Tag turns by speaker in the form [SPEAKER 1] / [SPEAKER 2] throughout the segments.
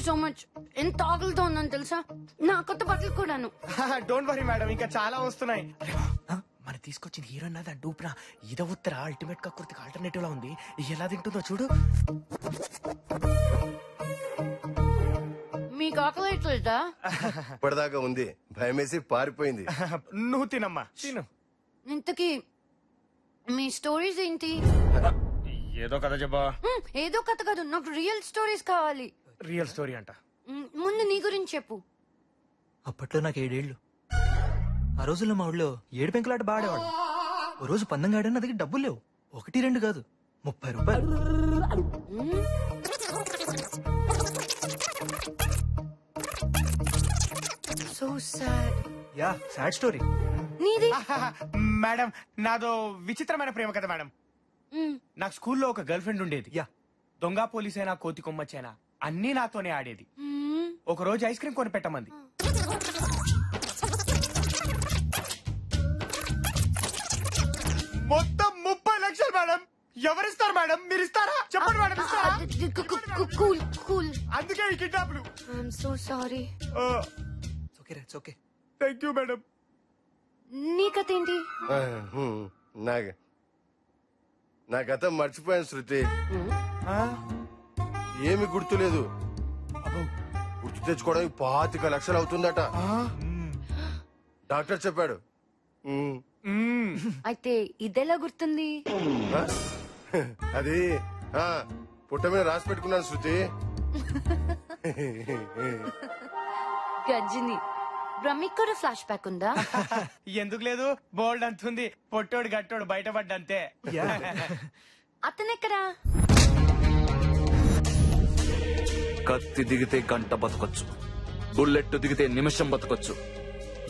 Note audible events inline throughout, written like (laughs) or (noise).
[SPEAKER 1] You so much ఎంత ఆకలితో ఉన్నాను తెలుసా? నా కొత్త బట్టలు కూడాను.
[SPEAKER 2] డోంట్ వరీ మేడం ఇంకా చాలా వస్తున్నాయి. మన తీసుకొచ్చిన హీరో అన్నది? డూప్రా. ఇద ఉత్తర. అల్టిమేట్గా కుర్తికి ఆల్టర్నేటివ్ లా ఉంది. ఎలా తింటుందో చూడు.
[SPEAKER 1] మీకు ఆకలి అవుతుందా (laughs)
[SPEAKER 3] ఇప్పటిదాకా ఉంది. భయమేసి పారిపోయింది. (laughs)
[SPEAKER 2] నువ్వు తినమ్మా. తిను.
[SPEAKER 1] ఇంతకీ మీ స్టోరీస్ ఏంటి? (laughs)
[SPEAKER 2] ఏదో కదా జబ్బా
[SPEAKER 1] మ్, ఏదో కథ కాదు. నాకు రియల్ స్టోరీస్ కావాలి.
[SPEAKER 2] రియల్ స్టోరీ అంట.
[SPEAKER 1] మ్, ముందు నీ గురించి చెప్పు.
[SPEAKER 4] అప్పట్లో నాకు ఏడేళ్ళు ఆ రోజుల్లో మా ఊళ్ళో ఏడు పెంకులాట బాడేవాడు. ఓ రోజు పందెం గాడని నా దగ్గర డబ్బులు లేవు. ఒకటి రెండు కాదు ముప్పై రూపాయలు.
[SPEAKER 1] So sad
[SPEAKER 4] yeah sad story.
[SPEAKER 1] నీది? (laughs)
[SPEAKER 2] మేడం నాదో విచిత్రమైన ప్రేమ కదా మేడం.
[SPEAKER 1] మ్,
[SPEAKER 2] నాకు స్కూల్లో ఒక గర్ల్ ఫ్రెండ్ ఉండేది.
[SPEAKER 4] యా.
[SPEAKER 2] దొంగ పోలీసైనా కోతి కొమ్మచ్చైనా అన్నీ నాతోనే ఆడేది. ఒక రోజు ఐస్ క్రీమ్ కొని పెట్టమంది మొత్తం ముప్పై లక్షలు మేడం. ఎవరిస్తారు మేడం? మీరు ఇస్తారా చెప్పండి మేడం ఇస్తారా?
[SPEAKER 1] Cool cool.
[SPEAKER 2] అందుకే ఈ కిడ్నాప్లు.
[SPEAKER 1] ఐఎమ్ సో సారీ
[SPEAKER 4] ఓకే రే ఓకే
[SPEAKER 2] థ్యాంక్ యూ మేడం.
[SPEAKER 1] నీ కథ ఏంటి?
[SPEAKER 3] నా నా గత మర్చిపోయాను శృతి. ఏమి గుర్తులేదు. గుర్తు తెచ్చుకోవడానికి పాతిక లక్షలు అవుతుందట. డాక్టర్ చెప్పాడు.
[SPEAKER 1] అయితే ఇదెలా గుర్తుంది?
[SPEAKER 3] అది ఆ, పుట్ట మీద రాసి పెట్టుకున్నాను శృతి.
[SPEAKER 1] గజ్జిని బ్రహ్మిక్ కూడా ఫ్లాష్ బ్యాక్ ఉందా?
[SPEAKER 2] ఎందుకు లేదు? బోల్డ్ అంతుంది పొట్టోడు గట్టోడు బయటపడ్డంతే.
[SPEAKER 1] అతనెక్కడా?
[SPEAKER 5] కత్తి దిగితే గంట బతకొచ్చు. బుల్లెట్ దిగితే నిమిషం బతకొచ్చు.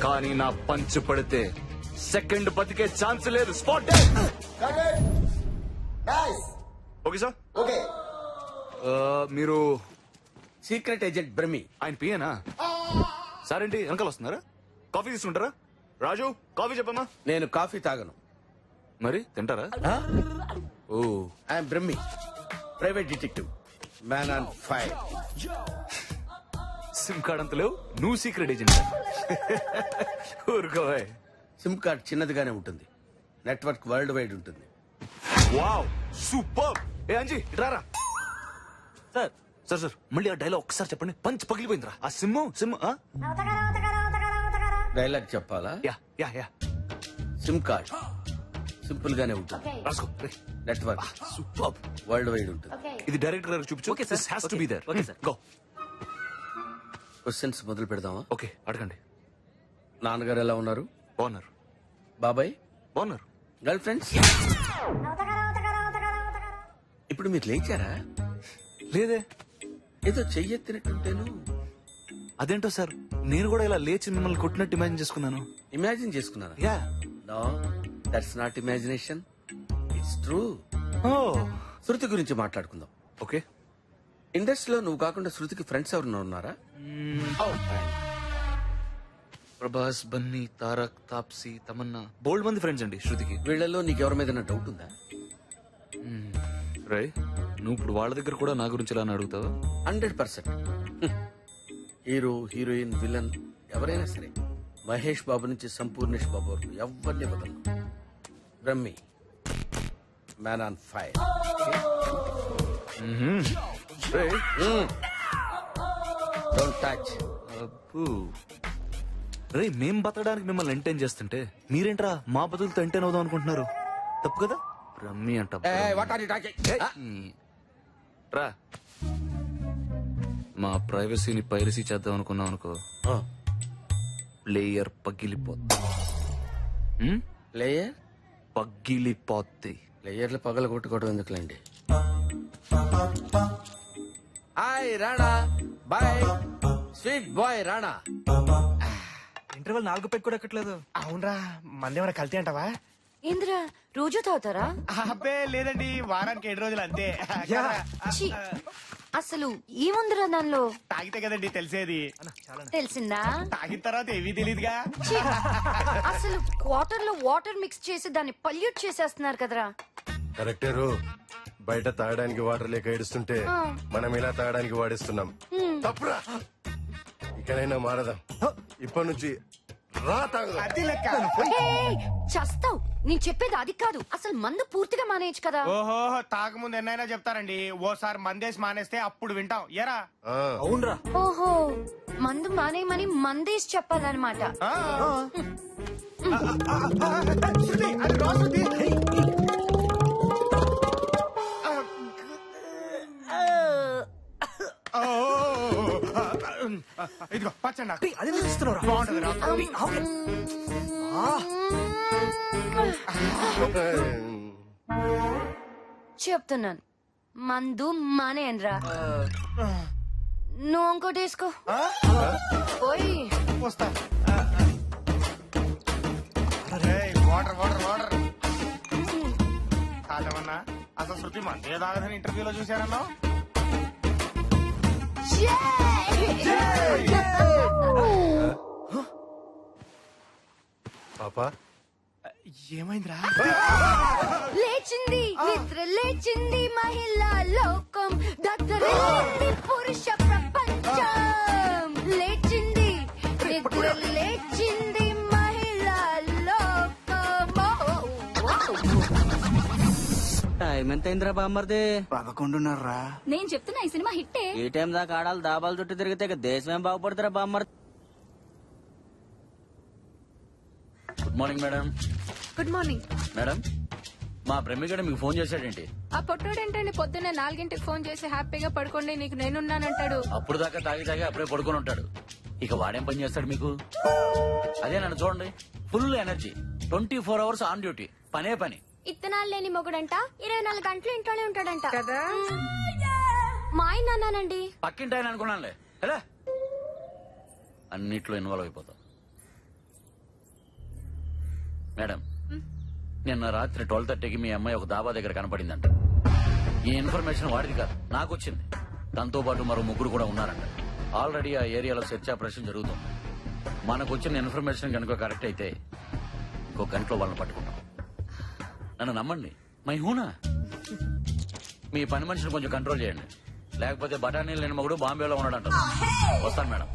[SPEAKER 5] కానీ నా పంచు పడితే సెకండ్ బతికే ఛాన్స్ లేదు. Spot okay sir. ఓకే మీరు
[SPEAKER 6] సీక్రెట్ ఏజెంట్ బ్రహ్మి.
[SPEAKER 5] ఆయన పియేనా సార్ ఏంటి వెనకాల వస్తున్నారా? కాఫీ తీసుకుంటారా? రాజు కాఫీ చెప్పమ్మా.
[SPEAKER 6] నేను కాఫీ తాగను.
[SPEAKER 5] మరి తింటారా? ఓ.
[SPEAKER 6] I'm Brahmi private detective. Man on fire
[SPEAKER 5] sim card అంత లేవు నువ్వు సీక్రెట్ ఏజెంట్ ఊరుకోవే
[SPEAKER 6] సిమ్ కార్డ్ చిన్నదిగానే ఉంటుంది. నెట్వర్క్ వరల్డ్ వైడ్ ఉంటుంది.
[SPEAKER 5] Wow super. ఏ అంజీ ఇట్రారా
[SPEAKER 4] సార్
[SPEAKER 5] సార్ సార్ మళ్ళీ ఆ డైలాగ్ ఒకసారి చెప్పండి. పంచ్ పగిలిపోయిందిరా. ఆ సిమ్ సిమ్?
[SPEAKER 6] డైలాగ్ చెప్పాలా?
[SPEAKER 5] Yeah yeah yeah.
[SPEAKER 6] Sim card. Simple గానే ఉంటుంది.
[SPEAKER 5] రాసుకో.
[SPEAKER 6] నెట్వర్క్
[SPEAKER 5] సూపర్
[SPEAKER 6] వరల్డ్ వైడ్ ఉంటుంది.
[SPEAKER 5] ఇది డైరెక్టర్ గారికి చూపించు.
[SPEAKER 4] Okay, sir.
[SPEAKER 5] This has to
[SPEAKER 4] Okay.
[SPEAKER 5] Be there
[SPEAKER 4] Okay, sir.
[SPEAKER 5] Go
[SPEAKER 6] questions మొదలు పెడదామా?
[SPEAKER 5] ఓకే అడగండి.
[SPEAKER 6] నాన్నగారు ఎలా ఉన్నారు?
[SPEAKER 5] బాగున్నారు
[SPEAKER 6] బాబాయ్?
[SPEAKER 5] బాగున్నారు
[SPEAKER 6] గర్ల్ ఫ్రెండ్స్ ఇప్పుడు మీరు లేచారా?
[SPEAKER 5] లేదే.
[SPEAKER 6] ఏదో చెయ్యెత్తినట్టుంటేను.
[SPEAKER 5] అదేంటో సార్ నేను కూడా ఇలా లేచి మిమ్మల్ని కొట్టినట్టు ఇమాజిన్ చేసుకున్నాను.
[SPEAKER 6] ఇమాజిన్ చేసుకున్నారా?
[SPEAKER 5] Yeah
[SPEAKER 6] no that's not imagination it's true
[SPEAKER 5] ఓ
[SPEAKER 6] శృతి గురించి మాట్లాడుకుందాం.
[SPEAKER 5] ఓకే
[SPEAKER 6] ఇండస్ట్రీలో నువ్వు కాకుండా శృతికి ఫ్రెండ్స్ ఎవరన్నా ఉన్నారా?
[SPEAKER 5] ప్రభాస్ బన్నీ తారక్ తాప్సీ తమన్నా. బోల్డ్ మంది ఫ్రెండ్స్ అండి శృతికి.
[SPEAKER 6] వీళ్ళలో నీకు ఎవరి మీద డౌట్ ఉందా?
[SPEAKER 5] రై నువ్వు ఇప్పుడు వాళ్ళ దగ్గర కూడా నా గురించి ఇలా అని అడుగుతావా?
[SPEAKER 6] Hundred percent hero heroine villain ఎవరైనా సరే మహేష్ బాబు నుంచి సంపూర్ణేష్ బాబు వరకు ఎవరిని వదలను? Brahmi man on fire don't touch
[SPEAKER 5] అబ్బో. రే మేం బతకడానికి మిమ్మల్ని ఎంటైన్ చేస్తుంటే మీరేంట్రా మా బతులతో ఎంటైన్ అవుదాం అనుకుంటున్నారు? తప్పు కదా? రమ్మి అంట
[SPEAKER 6] వాట్ ఆర్ యు టాకింగ్
[SPEAKER 5] ఈ- రా. మా ప్రైవసీని పైరసీ చేద్దాం అనుకున్నాం అనుకో. ప్లేయర్ పగిలిపోద్ది?
[SPEAKER 6] ప్లేయర్
[SPEAKER 5] పగిలిపోద్ది.
[SPEAKER 6] ప్లేయర్లు పగల కొట్టుకోవడం ఎందుకులేండి? Hi Rana boy. Sweet boy Rana.
[SPEAKER 4] Interval నాలుగు పెట్టి కూడా ఎక్కట్లేదు.
[SPEAKER 2] అవునరా మందేమైనా కల్తీ అంటావా?
[SPEAKER 1] ఏంద్రా రోజు తాగుతారా?
[SPEAKER 2] అబ్బే లేదండి వారానికి ఏడు రోజులు అంతే.
[SPEAKER 1] ఛీ, అసలు ఏముందిరా దానిలో
[SPEAKER 2] తాగితే కదండి తెలిసేది.
[SPEAKER 1] తెలిసిందా?
[SPEAKER 2] తాగిన తర్వాత ఏమీ తెలియదుగా
[SPEAKER 1] అసలు వాటర్లో వాటర్ మిక్స్ చేసి దాన్ని పల్యూట్ చేసేస్తున్నారు కదరా.
[SPEAKER 3] కరెక్టేరు బయట తాగడానికి వాటర్ లేక ఏడుస్తుంటే మనం ఇలా తాగడానికి వాడిస్తున్నాం. తప్పురా. ఇకనైనా మారదాం. ఇప్పటి నుంచి రా తాగుదాం
[SPEAKER 2] అది లెక్క
[SPEAKER 1] ఏయ్, చస్తావ్ నేను చెప్పేది అది కాదు అసలు మందు పూర్తిగా మానేయచ్చు కదా
[SPEAKER 2] ఓహో తాగముందు ఎన్నైనా చెప్తారండి ఓసారి మందేసి మానేస్తే అప్పుడు వింటాం ఎరా
[SPEAKER 3] ఆ,
[SPEAKER 4] అవునరా
[SPEAKER 1] ఓహో మందు మానేయమని మందేసి చెప్పాలన్నమాట
[SPEAKER 2] ఆ. ఆ, ఆ, ఆ, శృతి, అది రా శృతి. పచ్చండి? నాకు.
[SPEAKER 4] అదే ఇస్తున్నావురా
[SPEAKER 2] బాగుంటదిరా.
[SPEAKER 1] చెప్తున్నాను. మందు మానేయనరా నువ్వు ఇంకోటి వేసుకో
[SPEAKER 2] ఆ?
[SPEAKER 1] ఓయ్
[SPEAKER 2] వస్తా. ఆ, ఆ. ఏయ్, వాటర్ వాటర్ వాటర్. కాదమన్నా అసలు శృతి మందే తాగదని ఇంటర్వ్యూలో చూశారన్నా
[SPEAKER 3] పాపా?
[SPEAKER 2] ఏమైందిరా?
[SPEAKER 1] లేచింది నిద్ర లేచింది మహిళా లోకం. దత్తరిల్లింది పురుష ప్రపంచం. లేచింది నిద్ర లేచింది
[SPEAKER 7] టైం ఎంత అయిందిరా బామ్మర్ది?
[SPEAKER 8] పదకొండున్నర్రా.
[SPEAKER 9] నేను చెప్తున్నా ఈ సినిమా హిట్టే.
[SPEAKER 7] ఈ టైం దాకా ఆడాలి దాబాలు చుట్టూ తిరిగితే ఇక దేశం ఏం బాగుపడుతురా బామ్మర్
[SPEAKER 10] good morning madam
[SPEAKER 9] good morning
[SPEAKER 10] madam మా ప్రేమికుడు మీకు ఫోన్ చేశాడేంటి?
[SPEAKER 9] ఆ పొట్టోడేంటండి పొద్దున్నే నాలుగింటికి ఫోన్ చేసి హ్యాపీగా పడుకోండి నీకు నేనున్నానంటాడు.
[SPEAKER 10] అప్పుడు దాకా తాగి తాగి అప్పుడే పడుకొని ఉంటాడు. ఇక వాడేం పని చేస్తాడు మీకు? అదే నన్ను చూడండి full energy twenty four hours on duty పనే పని.
[SPEAKER 9] ఇత్తనాలు లేని మొగుడంట ఇరవై నాలుగు గంటలు ఇంట్లోనే ఉంటాడంట. కదా? మా ఆయన అన్నానండి.
[SPEAKER 10] పక్కింటి ఆయన అనుకున్నానులే. ఎలా? అన్నిట్లో ఇన్వాల్వ్ అయిపోతాం. మేడం నిన్న రాత్రి ట్వెల్వ్ థర్టీకి మీ అమ్మాయి ఒక దాబా దగ్గర కనపడిందంట. ఈ ఇన్ఫర్మేషన్ వాడిది కాదు నాకు వచ్చింది. తనతో పాటు మరో ముగ్గురు కూడా ఉన్నారంట. ఆల్రెడీ ఆ ఏరియాలో సెర్చ్ ఆపరేషన్ జరుగుతుంది. మనకు వచ్చిన ఇన్ఫర్మేషన్ కనుక కరెక్ట్ అయితే ఇంకో గంటలో వాళ్ళని పట్టుకుంటాం. నన్ను నమ్మండి. మై హూనా? మీ పని మనిషిని కొంచెం కంట్రోల్ చేయండి. లేకపోతే బఠానీలు లేని మగుడు బాంబేలో ఉన్నాడంట వస్తాను మేడం.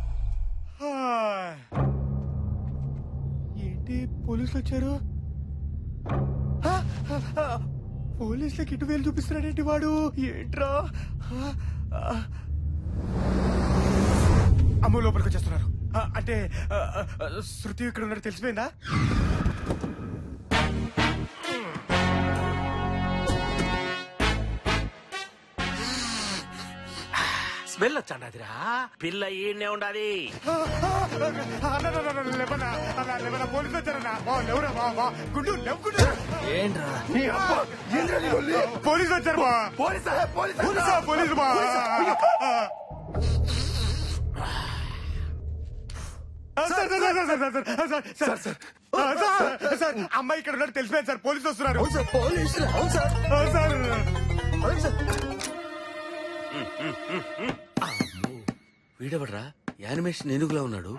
[SPEAKER 2] ఏంటి పోలీసులు వచ్చారు? పోలీసులకి ఇటు వేలు చూపిస్తున్నాడేంటి వాడు? ఏంట్రా. అమ్మో లోపలికి వచ్చేస్తున్నారు. అంటే శృతి ఇక్కడ ఉన్నట్టు తెలిసిపోయిందా?
[SPEAKER 11] వెళ్ళొచ్చండాదిరా పిల్ల ఈడనే ఉండాలి
[SPEAKER 4] ఏంట్రా
[SPEAKER 2] పోలీసు వచ్చారు బా
[SPEAKER 3] పోలీసా పోలీసా
[SPEAKER 2] పోలీసు బా అమ్మాయి ఇక్కడ ఉన్నాడు తెలిసిపోయింది సార్ పోలీసు వస్తున్నారు
[SPEAKER 4] పోలీసులు సార్ అవును సార్
[SPEAKER 11] వీడెవడ్రా? యానిమేషన్ ఎందుకులా ఉన్నాడు?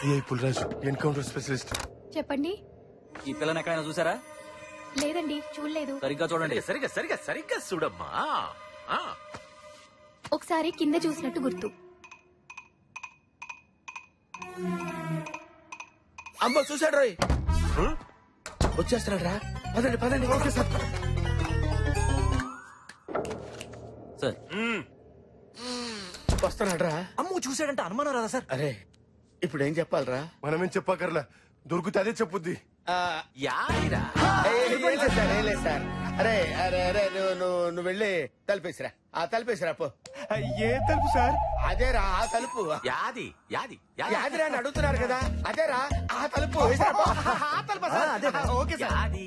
[SPEAKER 3] CI Pulraju encounter specialist.
[SPEAKER 9] చెప్పండి.
[SPEAKER 10] ఈ పిల్లని ఎక్కడైనా చూసారా?
[SPEAKER 9] లేదండి చూడలేదు.
[SPEAKER 10] సరిగ్గా చూడండి.
[SPEAKER 11] సరిగ్గా సరిగ్గా సరిగ్గా చూడమ్మా. ఆ.
[SPEAKER 9] ఒకసారి కింద చూసినట్టు గుర్తు.
[SPEAKER 11] అమ్మ చూశాడు రోయ్. వచ్చేస్తున్నాడు రా పదండి పదండి. Okay sir.
[SPEAKER 10] సార్.
[SPEAKER 11] రా
[SPEAKER 4] అమ్ము చూసాడంటే అనుమానం రాదా సార్?
[SPEAKER 11] అరే ఇప్పుడు ఏం చెప్పాలరా?
[SPEAKER 3] మనమేం చెప్పకర్లా? దొరికితే అదే చెప్పుద్ది.
[SPEAKER 11] లేదు సార్ ఏం లేదు సార్. అరే అరే అరే నువ్వు నువ్వు నువ్వు వెళ్ళి తలుపేసిరా. ఆ తలుపేసిరా పో.
[SPEAKER 2] ఏ తలుపు సార్?
[SPEAKER 11] అదేరా ఆ తలుపు.
[SPEAKER 12] యాది యాది
[SPEAKER 11] యాదిరా అని అడుగుతున్నారు కదా. అదేరా ఆ తలుపు. వేసిరా పో.
[SPEAKER 2] ఆ తలుపా సార్. Okay sir.
[SPEAKER 12] యాది.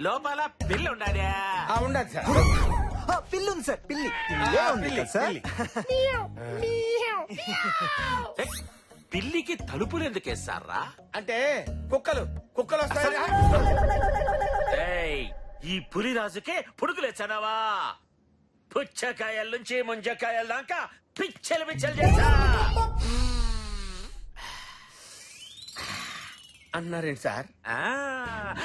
[SPEAKER 12] లోపల పిల్ల ఉండాలా
[SPEAKER 11] ఆ, ఉండదు సార్.
[SPEAKER 4] పిల్లి ఉంది సార్ పిల్లి. ఉంది కదా సార్?
[SPEAKER 12] పిల్లికి తలుపులు ఎందుకు వేస్తారా
[SPEAKER 11] అంటే కుక్కలు కుక్కలు వస్తాయి.
[SPEAKER 12] ఏయ్, ఈ పులిరాజుకే పుడుకులు ఎచ్చానావా పుచ్చకాయల నుంచి ముంజకాయల దాకా పిచ్చలు పిచ్చలు చేశా
[SPEAKER 11] అన్నారేంటి సార్?
[SPEAKER 12] ఆ,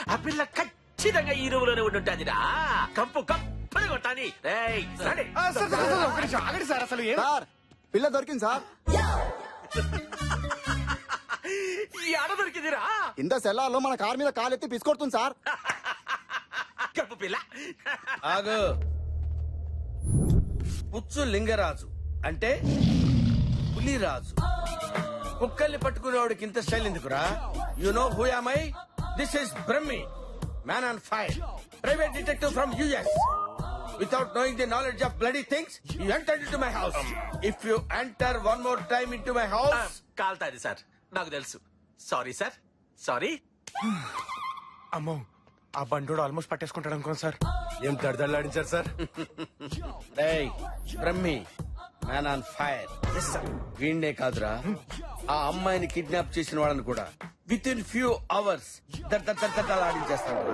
[SPEAKER 12] ఆ పిల్ల ఖచ్చితంగా ఈ రూములోనే ఉండి ఉంటుందిరా కంపు కంపు. చెప్పులు కొట్టాని రేయ్, రండి.
[SPEAKER 13] ఆ, సార్ సార్, సార్, ఒక నిమిషం. ఆగండి సార్ అసలు ఏం
[SPEAKER 14] సార్ పిల్ల దొరికింది సార్.
[SPEAKER 12] ఈ ఆడ దొరికిందిరా.
[SPEAKER 14] ఇంత సెల్లార్లో మన కార్ మీద కాలెత్తి పిసుకొడుతుంది సార్.
[SPEAKER 12] కప్పు పిల్ల.
[SPEAKER 11] ఆగు. పుచ్చు లింగరాజు అంటే పులిరాజు. కుక్కల్ని పట్టుకునేవాడికి ఇంత స్టైల్ ఎందుకురా? You know who I this is Brahmi man on fire private detective from US without knowing the knowledge of bloody things you enter into my house if you enter one more time into my house
[SPEAKER 12] కాల్తాది sir. నాకు తెలుసు. Sorry sir. Sorry (sighs)
[SPEAKER 13] అమ్మో ఆ బండోడు almost పట్టేసుకుంటాడు అనుకోండి sir.
[SPEAKER 3] ఏం దడదడలాడించారు sir? (laughs)
[SPEAKER 11] డేయ్ Brahmi man on fire వీణ్డే కాదురా. ఆ అమ్మాయిని కిడ్నాప్ చేసిన వాళ్ళని కూడా విత్ ఇన్ ఫ్యూ అవర్స్ ఆడించేస్తాడు